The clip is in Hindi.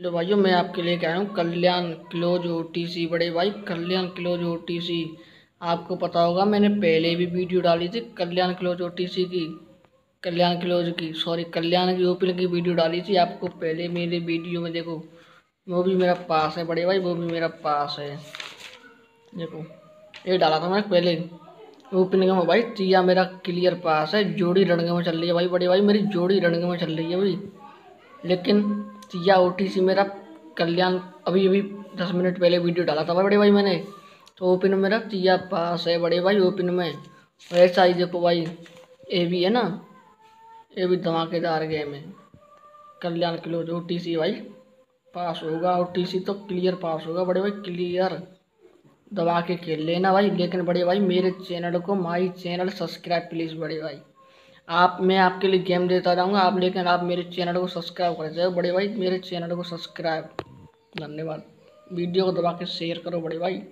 हेलो भाइयों, मैं आपके लिए कह रहा हूँ, कल्याण क्लोज ओटीसी बड़े भाई, कल्याण क्लोज ओटीसी आपको पता होगा, मैंने पहले भी वीडियो डाली थी कल्याण क्लोज ओटीसी की, कल्याण क्लोज की, सॉरी, कल्याण की ओपन की वीडियो डाली थी। आपको पहले मेरे वीडियो में देखो, वो भी मेरा पास है, बड़े भाई, वो भी मेरा पास है। देखो, ये डाला था मैंने पहले। ओपनिंग में भाई चिया मेरा क्लियर पास है, जोड़ी रणगे में चल रही है भाई, बड़े भाई, मेरी जोड़ी रणगे में चल रही है भाई। लेकिन या ओ टी सी मेरा कल्याण अभी अभी दस मिनट पहले वीडियो डाला था बड़े भाई मैंने। तो ओपन मेरा चिया पास है बड़े भाई ओपन में। ऐसा ही देखो भाई, ए भी है ना ये भी धमाकेदार गेम है। कल्याण क्लोज ओ टी सी भाई पास होगा ओ टी सी तो क्लियर पास होगा बड़े भाई क्लियर दबा के खेल लेना भाई, लेकिन बड़े भाई मेरे चैनल को माई चैनल सब्सक्राइब प्लीज़ बड़े भाई। आप, मैं आपके लिए गेम देता जाऊँगा आप लेकिन आप मेरे चैनल को सब्सक्राइब कर जाए बड़े भाई। मेरे चैनल को सब्सक्राइब धन्यवाद। वीडियो को दबा के शेयर करो बड़े भाई।